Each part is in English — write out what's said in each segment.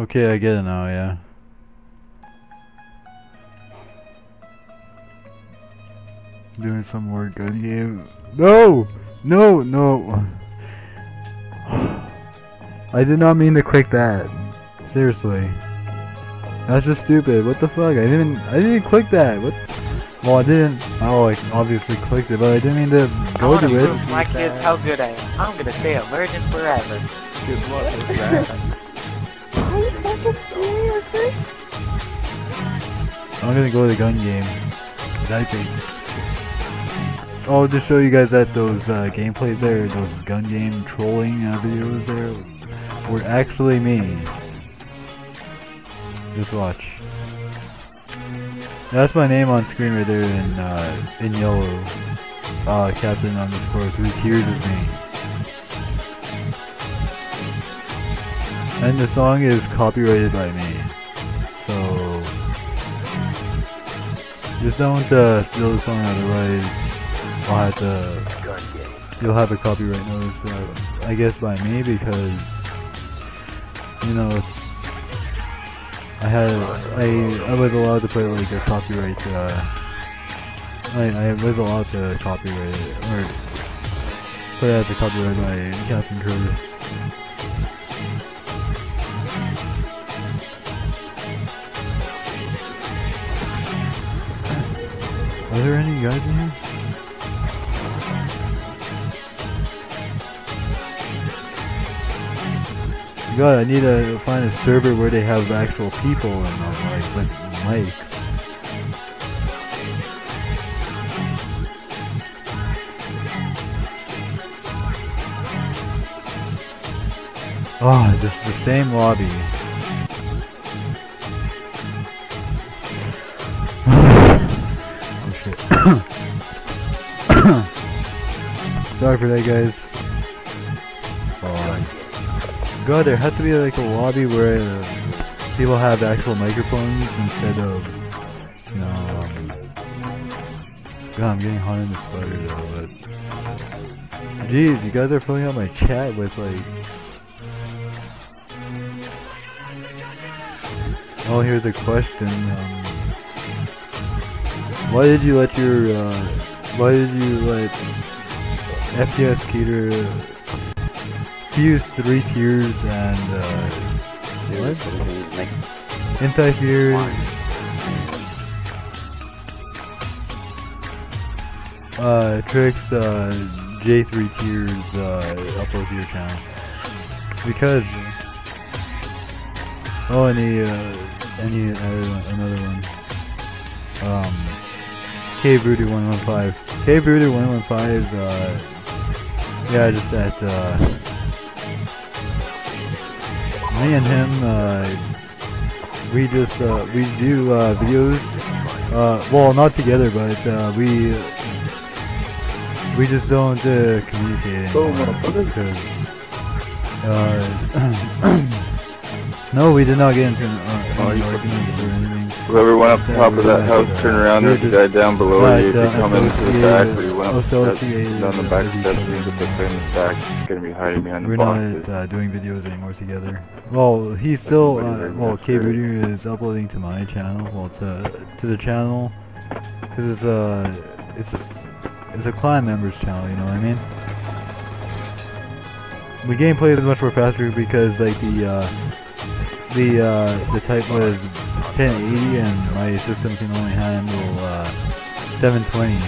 Okay, I get it now, yeah. Doing some more gun game. No! No, no! I did not mean to click that. Seriously. That's just stupid. What the fuck? I didn't I didn't click that. What well, I didn't. Oh, I obviously clicked it, but I didn't mean to go wanna it. my kids how good I am. I'm gonna stay a virgin forever. Good luck with that. I'm gonna go to the gun game. Typing. Oh, just show you guys that those uh, gameplays there, those gun game trolling uh, videos there, were actually me. Just watch. That's my name on screen right there in uh, in yellow. Uh, Captain underscore three tiers is me. And the song is copyrighted by me. So just don't uh, steal the song, otherwise I'll have to. You'll have a copyright notice, I guess by me because you know it's. I had I I was allowed to put like a copyright. Uh, I I was allowed to copyright it or put it as a copyright by Captain Kurtis. Are there any guys in here? God, I need to find a server where they have actual people and not like with mics. Oh, this is the same lobby. Sorry for that, guys. Oh, God, there has to be like a lobby where uh, people have actual microphones instead of, you know. Um, God, I'm getting hot in the sweater though, but. Jeez, you guys are filling out my chat with like. Oh, here's a question. Um, why did you let your, uh, why did you let FPS Keter fuse three tiers and, uh, what? Inside here, uh, tricks, uh, J3 tiers, uh, upload to your channel. Because, oh, any, uh, any, uh, another one. Um, K Voodoo 115. K Voodoo 115, uh, yeah, just that, uh, me and him, uh, we just, uh, we do, uh, videos, uh, well, not together, but, uh, we, we just don't, uh, communicate anymore because, uh, no, we did not get into uh, Oh, any you fucking arguments or anything. Whoever went up top of that house, turn around, there's a guy down below Right, you. If you uh, come into the back, where you went up associated down the back with each steps, other. there's a big guy in the back. He's gonna be hiding behind the We're boxes. not uh, doing videos anymore together. Well, he's still, uh, well, now, K Voodoo is uploading to my channel, well, to to the channel, because it's a, it's a, s- it's a clan member's channel, you know what I mean? The gameplay is much more faster because like the, uh, the, uh, the type was 1080 and my system can only handle, uh, 720,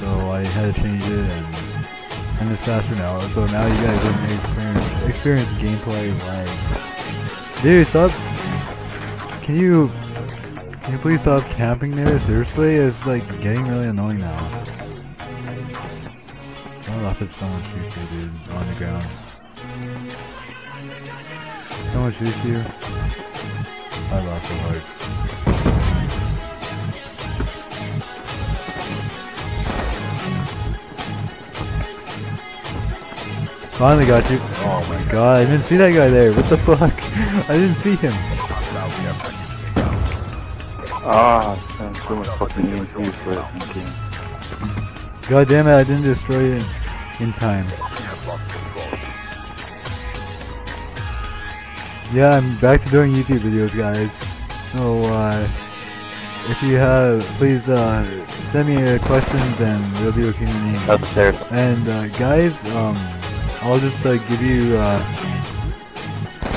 so I had to change it and and it's faster now. So now you guys are experience experience gameplay lag. Dude, stop! Can you can you please stop camping there? Seriously, it's like getting really annoying now. I if someone shoots you, dude, on the ground. Someone shoots you. I laugh so hard. Finally got you. Oh my god, I didn't see that guy there. What the fuck? I didn't see him. Ah, so much fucking EMP for it. God damn it, I didn't destroy it in time. Yeah, I'm back to doing YouTube videos, guys. So, uh, if you have, please uh, send me uh, questions and we'll do a Q&A. Upstairs. And uh, guys, um, I'll just uh, give you, uh,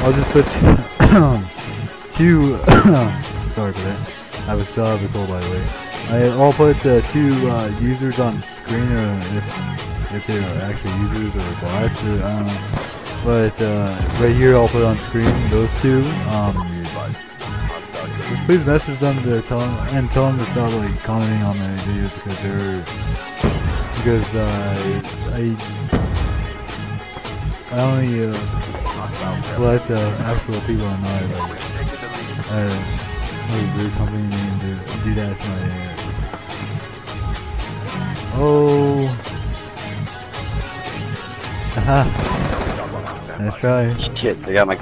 I'll just put two, sorry for that. I was still have a cold by the way. I, I'll put uh, two uh, users on screen, or if, if they're actually users or bots, or, I don't know. But uh, right here, I'll put on screen those two. Um, just please message them to tell them and tell them to stop like commenting on my videos because they're because uh, I I only uh, let uh, actual people know like uh, like weird company name to do that to my uh, oh haha nice try. Shit, they got my.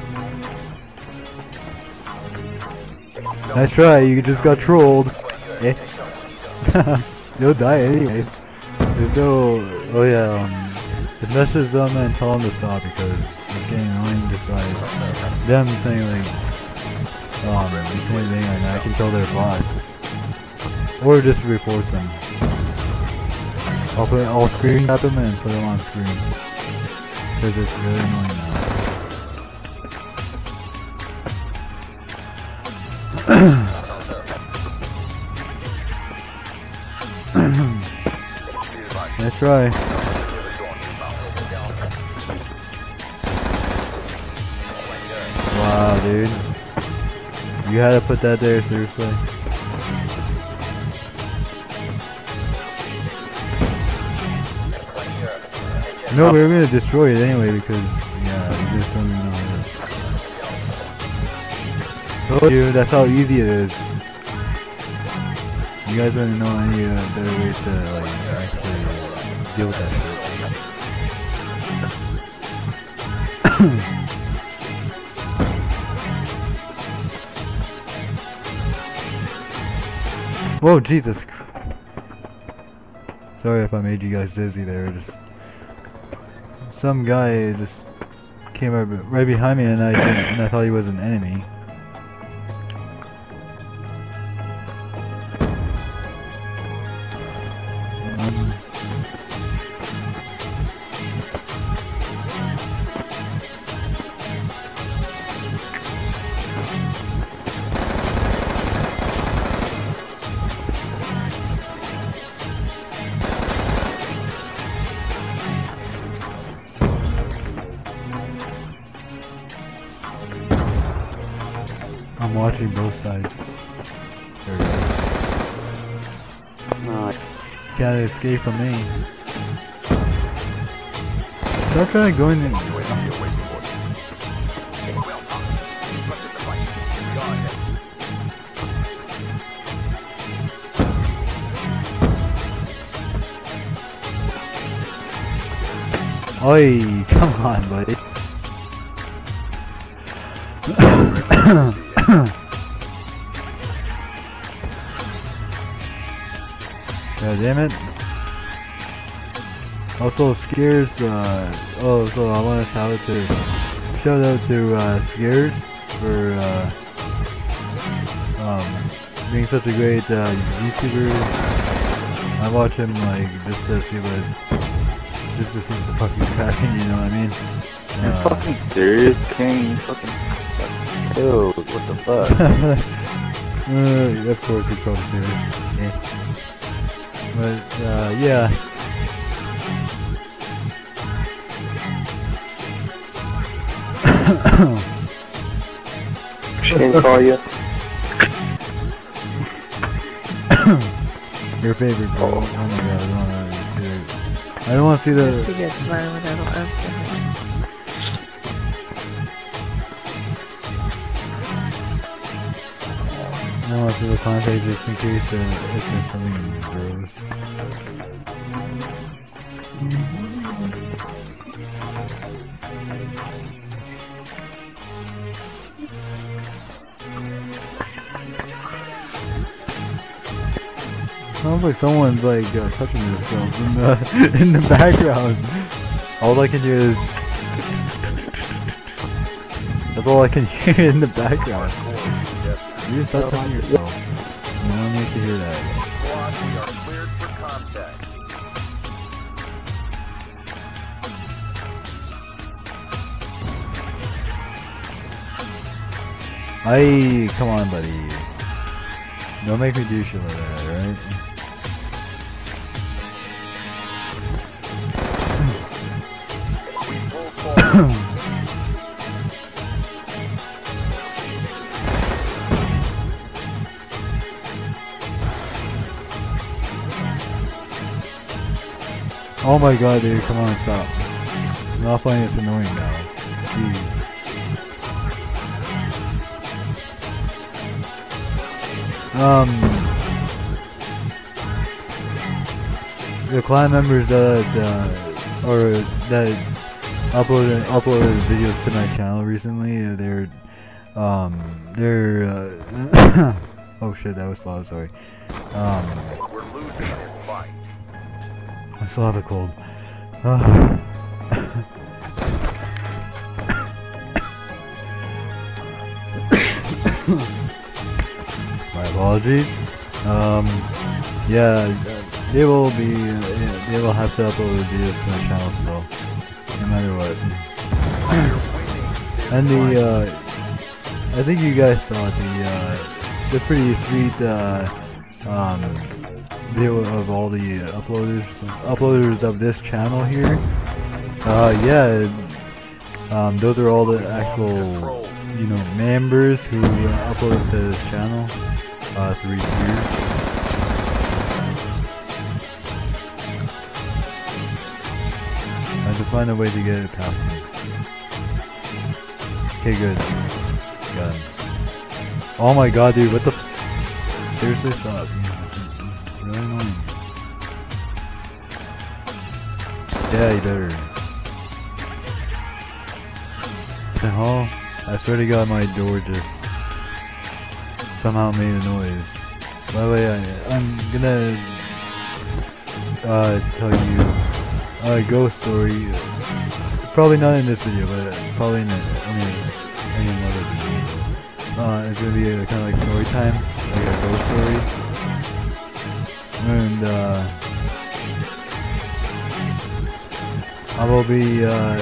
nice try. You just got trolled. Eh? You'll die anyway. There's no oh yeah um just message them and tell them to stop because it's getting annoying just by them saying like "Oh, um the same thing and I can tell they're bots. Or just report them. I'll put I'll screen cap them and put them on screen because it's really annoying now uh, Nice try. Wow, dude. You had to put that there, seriously. No, we are gonna destroy it anyway because, yeah, we just don't know. Told you, that's how easy it is. You guys wouldn't know any uh, better ways to, like, actually deal with that. Whoa, Jesus. Sorry if I made you guys dizzy there. Just some guy just came right, behind me, and I and I thought he was an enemy. I'm watching both sides. There we go. Can't escape from me. Stop trying to go in. Oi, come on, buddy. damn it. Also, Scares, uh, oh, so I want to shout out to, shout out to, uh, Scares for, uh, um, being such a great, uh, YouTuber. I watch him, like, just to see what, just to see what the fuck he's cracking, you know what I mean? you're Uh, fucking serious, King. Fucking. Ew, what the fuck? uh, of course, he's probably serious. Yeah. But, uh, yeah. she didn't call you? Your favorite bro. Oh my god, I don't want to see it. I don't want to see the. get mine when I don't Want to the context just in case uh, if it's something. Sounds like someone's like uh, touching themselves in the in the background. All I can do is That's all I can hear in the background. You stop telling yourself. No one needs to hear that. Squad. I come on, buddy. Don't make me do shit like that, right? Oh my god, dude, come on, stop. It's not funny, it's annoying now. Jeez. Um, the clan members that uh, or that uploaded uploaded videos to my channel recently, they're um they're uh, oh shit, that was loud. Sorry. Um, I still have a cold. Ah. My apologies. Um, yeah, uh, they will be. Uh, they will have to upload videos to my channel still, no matter what. and the, uh, I think you guys saw the, uh, the pretty sweet, uh, um, video of all the uploaders, uploaders of this channel here. Uh, yeah, um, those are all the actual, you know, members who uh, uploaded to this channel uh, through here. I have to find a way to get it past me. Okay, good. Got. Oh my god, dude, what the f- Seriously, stop. The hell? I swear to god my door just somehow made a noise. By the way, I, I'm gonna uh, tell you a ghost story. Probably not in this video, but probably in, a, in, a, in another video. Uh, it's gonna be a kind of like story time, like a ghost story. And uh, I will be uh,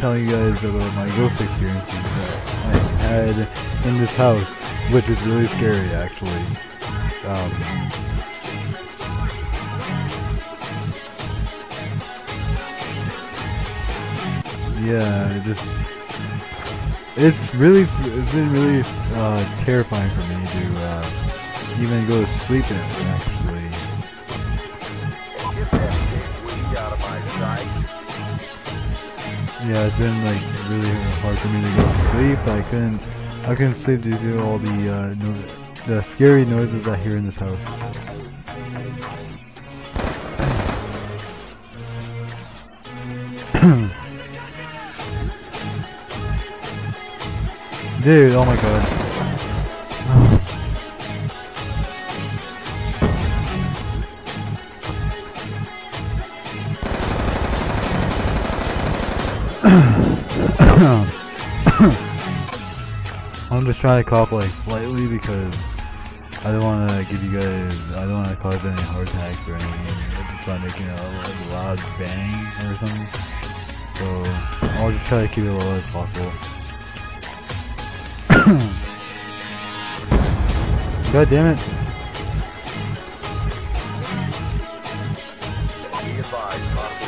telling you guys about my ghost experiences that I had in this house, which is really scary actually. Um, yeah, it just it's really it's been really uh, terrifying for me to uh, even go to sleep in it actually. Yeah, it's been like really hard for me to go to sleep. I couldn't, I couldn't sleep due to all the uh, no- the scary noises I hear in this house. Dude, oh my god. Trying to cough like slightly because I don't want to give you guys, I don't want to cause any heart attacks or anything just by making a like, loud bang or something. So I'll just try to keep it low as possible. God damn it.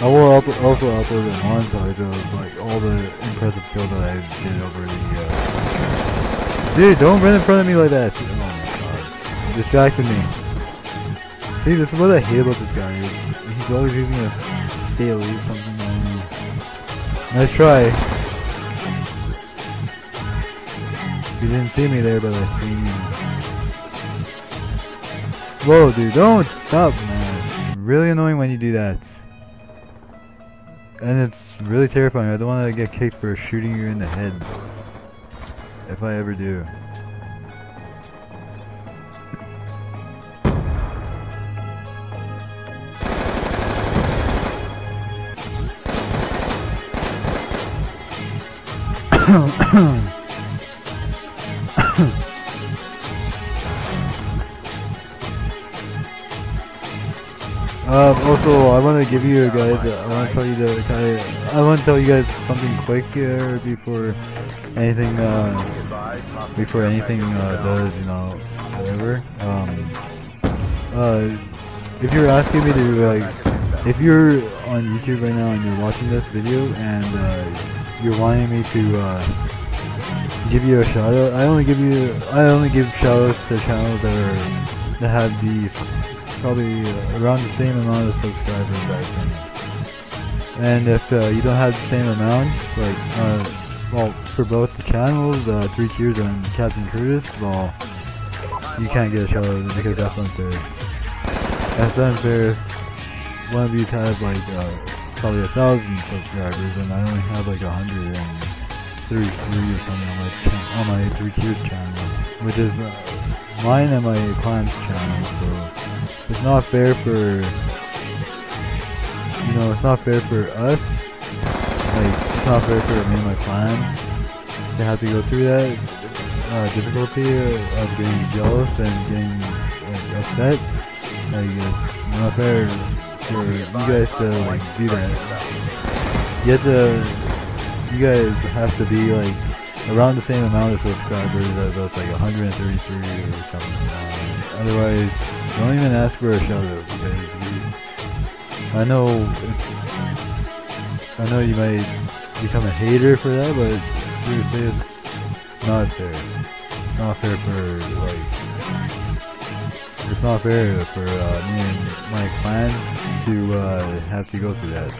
I will also upload a montage of like all the impressive kills that I did over the. Uh... Dude, don't run in front of me like that. Oh my god, you distracted me. See, this is what I hate about this guy. He's always using a stale or something. Nice try. You didn't see me there, but I seen you. Whoa, dude, don't stop, man. Really annoying when you do that. And it's really terrifying. I don't want to get kicked for shooting you in the head. If I ever do. Um, also, I want to give you guys, uh, I want to tell you the kind of, I want to tell you guys something quick here before anything, uh, before anything uh, does, you know, whatever. Um, uh, if you're asking me to, like, if you're on YouTube right now and you're watching this video and uh, you're wanting me to uh, give you a shout out, I only give you, I only give shout outs to channels that are, that have these probably around the same amount of subscribers, I think. And if uh, you don't have the same amount, like, uh, well, for both the channels, uh, Three Tiers and Captain Kurtis, well, you can't get a shout out because that's unfair. That's unfair if one of these have like uh, probably a thousand subscribers and I only have like a hundred and thirty-three or something on my on my Three Tiers channel, which is uh, mine and my clan's channel. So it's not fair for you know it's not fair for us. Like it's not fair for me and my clan to have to go through that uh, difficulty of getting jealous and getting like, upset. Like it's not fair for you guys to like do that. You have to, you guys have to be like around the same amount of subscribers as us, like 133 or something. Uh, otherwise, don't even ask for a shout out because I know it's, I know you might become a hater for that, but seriously, it's not fair. It's not fair for like it's not fair for uh, me and my clan to uh, have to go through that.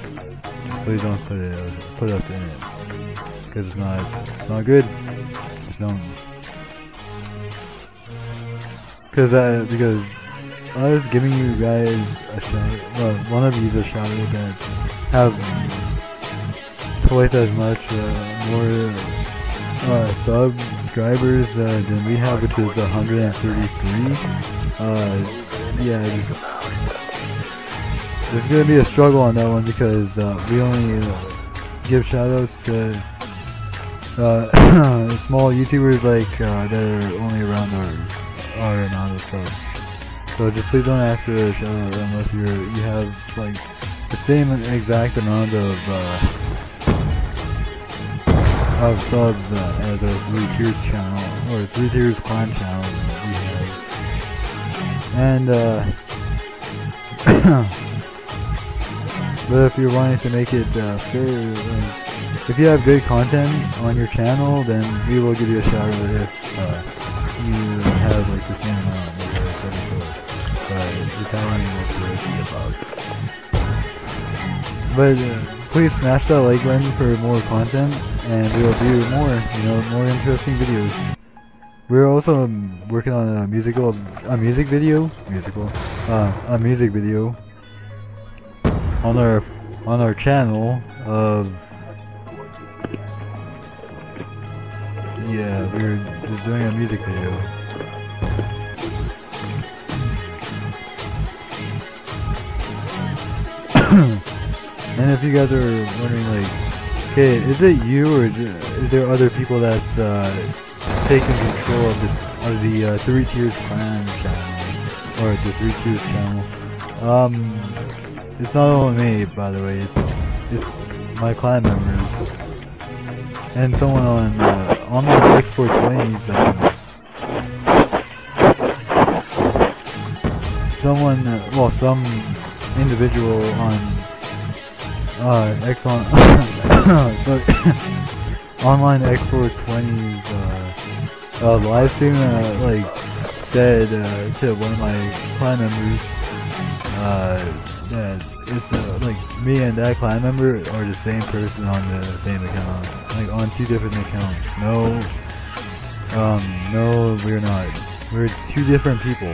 Just please don't put it, put us in it, because it's not, it's not good. No, because uh, because I was giving you guys a shout, well, one of these a shout out that have twice as much uh, more uh, subscribers uh, than we have, which is 133. Uh, yeah, just, there's gonna be a struggle on that one because uh, we only uh, give shoutouts to uh, small YouTubers like that are only around our our amount of. So just please don't ask for a shout out unless you're you have like the same exact amount of uh, of subs uh, as our three tiers channel or three tiers clan channel. And uh, but if you're wanting to make it uh, fair, if you have good content on your channel, then we will give you a shout out if uh, you About. But uh, please smash that like button for more content, and we will do more, you know, more interesting videos. We're also um, working on a musical, a music video, musical, uh, a music video on our on our channel of yeah, we're just doing a music video. And if you guys are wondering, like, okay, is it you or is, there other people that's uh, taking control of the of the uh, Three Tiers Clan channel or the Three Tiers channel? Um, it's not only me, by the way. It's it's my clan members and someone on uh, on my export 20s. Um, someone, uh, well, some individual on uh, X on online export 20s uh, uh, live stream uh, like said uh, to one of my clan members uh, that it's uh, like me and that clan member are the same person on the same account, like on two different accounts. No, um, no, we're not. We're two different people.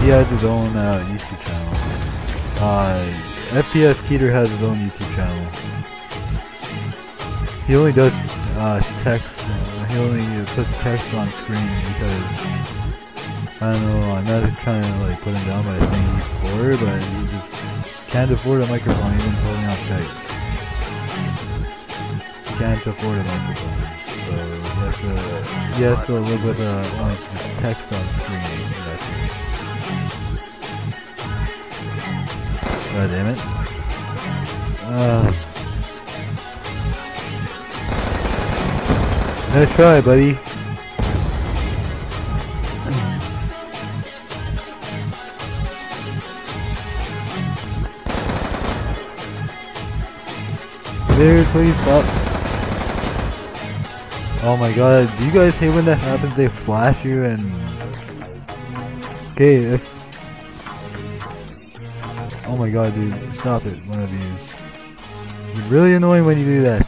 He has his own uh, YouTube channel. Uh, FPS Keter has his own YouTube channel. He only does uh, text. Uh, he only puts text on screen because I don't know. I'm not trying to like put him down by saying he's poor, but he just can't afford a microphone even totally on Skype. He can't afford a microphone, so he has to, he has to live with uh, like this text on screen. God damn it. Uh, nice try, buddy. Dude, please stop. Oh my god, do you guys hate when that happens? They flash you and... Okay, if... Oh my god, dude, stop it, one of these. It's really annoying when you do that.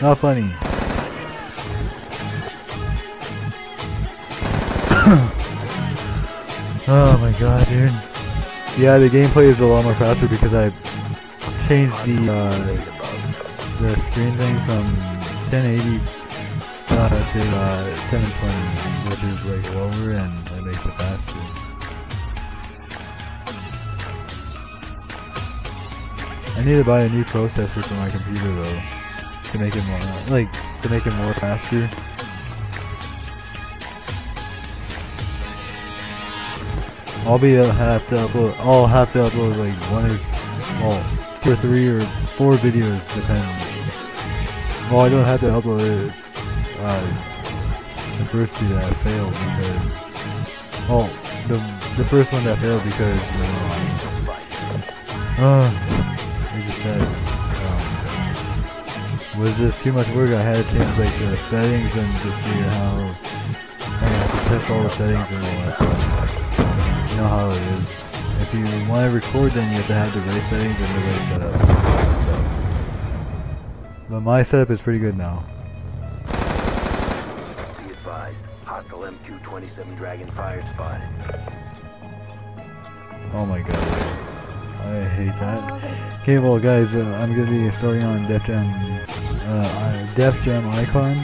Not funny. oh my god, dude. Yeah, the gameplay is a lot more faster because I changed the uh, the screen thing from 1080 uh, to uh, 720, which is like lower and it makes it faster. I need to buy a new processor for my computer though, to make it more like to make it more faster. I'll be uh, have to upload. I'll have to upload like one or well, two or three or four videos, depends. Well, I don't have to upload it. Uh, the first two that I failed because oh, the the first one that failed because um, uh, was just too much work. I had to change like the settings and just see how I have to test all the settings and all that stuff. You know how it is. If you want to record, then you have to have the right settings and the right setup. So. But my setup is pretty good now. Be advised, hostile MQ-27 Dragon fire spotted. Oh my god. I hate that. Okay, well guys, uh, I'm gonna be starting on Def Jam, uh, Def Jam Icon.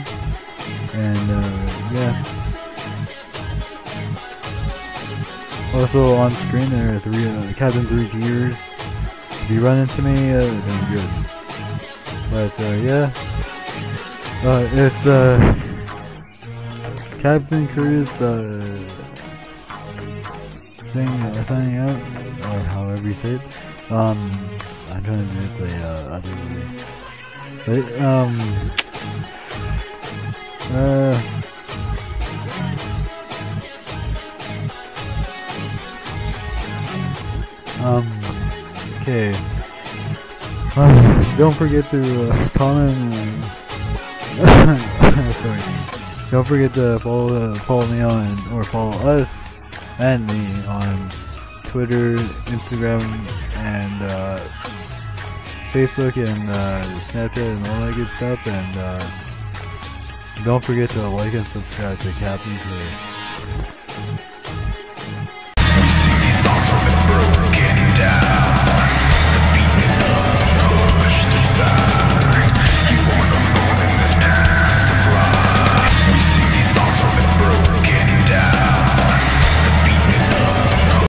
And, uh, yeah. Also on screen there are three, uh, Captain Three Gears. If you run into me, uh, then good. But, uh, yeah. Uh, it's, uh, Captain Kurtis, uh, thing, uh, signing out, or however you say it. Um, I'm trying to it the uh, other way. But, um, uh, um, okay. Um, don't forget to uh, comment. Uh, sorry. Don't forget to follow uh, follow me on or follow us and me on Twitter, Instagram, and uh, Facebook, and uh, Snapchat, and all that good stuff. And uh, don't forget to like and subscribe to Captain Chris.